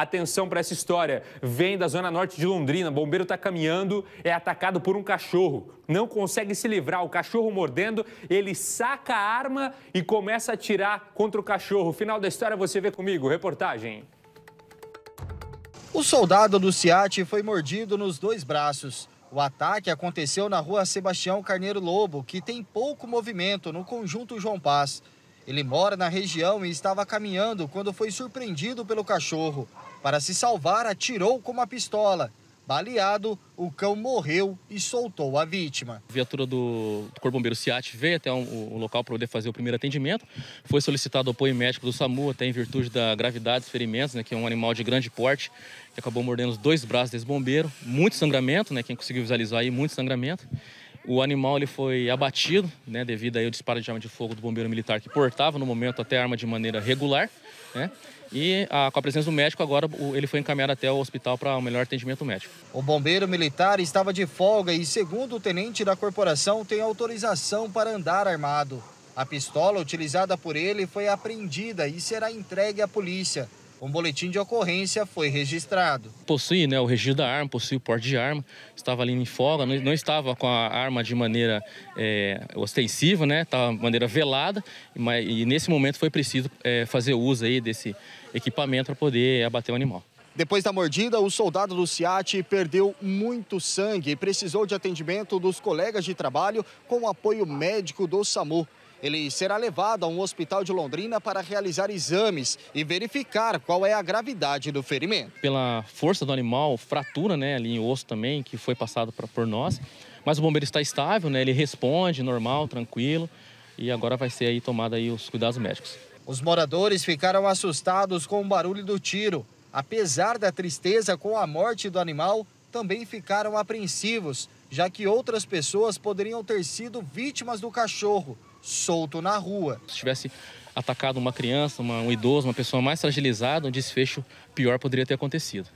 Atenção para essa história. Vem da zona norte de Londrina. Bombeiro está caminhando, é atacado por um cachorro. Não consegue se livrar. O cachorro mordendo, ele saca a arma e começa a atirar contra o cachorro. Final da história você vê comigo. Reportagem. O soldado do SIAT foi mordido nos dois braços. O ataque aconteceu na rua Sebastião Carneiro Lobo, que tem pouco movimento no conjunto João Paz. Ele mora na região e estava caminhando quando foi surpreendido pelo cachorro. Para se salvar, atirou com uma pistola. Baleado, o cão morreu e soltou a vítima. A viatura do, do Corpo Bombeiro SIAT veio até o um, um local para poder fazer o primeiro atendimento. Foi solicitado o apoio médico do SAMU, até em virtude da gravidade dos ferimentos, né, que é um animal de grande porte, que acabou mordendo os dois braços desse bombeiro. Muito sangramento, né, quem conseguiu visualizar aí, muito sangramento. O animal ele foi abatido, né, devido ao disparo de arma de fogo do bombeiro militar que portava no momento até a arma de maneira regular, né? E a, com a presença do médico agora ele foi encaminhado até o hospital para o melhor atendimento médico. O bombeiro militar estava de folga e, segundo o tenente da corporação, tem autorização para andar armado. A pistola utilizada por ele foi apreendida e será entregue à polícia. Um boletim de ocorrência foi registrado. Possui né, o registro da arma, possui o porte de arma, estava ali em folga, não, não estava com a arma de maneira é, ostensiva, né, estava de maneira velada, mas, e nesse momento foi preciso é, fazer uso aí desse equipamento para poder abater o animal. Depois da mordida, o soldado do SIAT perdeu muito sangue e precisou de atendimento dos colegas de trabalho com o apoio médico do SAMU. Ele será levado a um hospital de Londrina para realizar exames e verificar qual é a gravidade do ferimento. Pela força do animal, fratura né, ali em osso também, que foi passado pra, por nós. Mas o bombeiro está estável, né, ele responde normal, tranquilo. E agora vai ser aí tomado aí os cuidados médicos. Os moradores ficaram assustados com o barulho do tiro. Apesar da tristeza com a morte do animal, também ficaram apreensivos, já que outras pessoas poderiam ter sido vítimas do cachorro solto na rua. Se tivesse atacado uma criança, uma, um idoso, uma pessoa mais fragilizada, um desfecho pior poderia ter acontecido.